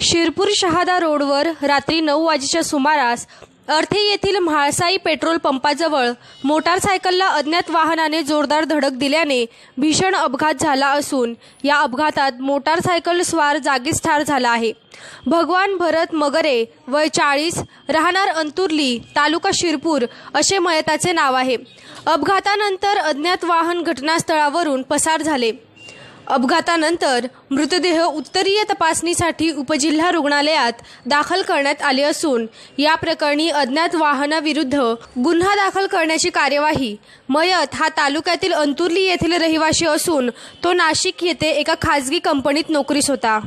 शिरपूर शहादा रोडवर रात्री नऊ वाजेच्या सुमारास अर्थे येथील म्हाळसाई पेट्रोल पंपाजवळ मोटारसायकलला अज्ञात वाहनाने जोरदार धडक दिल्याने भीषण अपघात झाला असून या अपघातात मोटारसायकल स्वार जागीच ठार झाला आहे. भगवान भरत मगरे वय चाळीस राहणार अंतुर्ली तालुका शिरपूर असे मयताचे नाव आहे. अपघातानंतर अज्ञात वाहन घटनास्थळावरून पसार झाले. अपघातानंतर मृतदेह उत्तरीय तपासणीसाठी उपजिल्हा रुग्णालयात दाखल करण्यात आले असून या प्रकरणी अज्ञात वाहनाविरुद्ध गुन्हा दाखल करण्याची कार्यवाही मयत हा तालुक्यातील अंतुर्ली येथील रहिवासी असून तो नाशिक येथे एका खाजगी कंपनीत नोकरीस होता.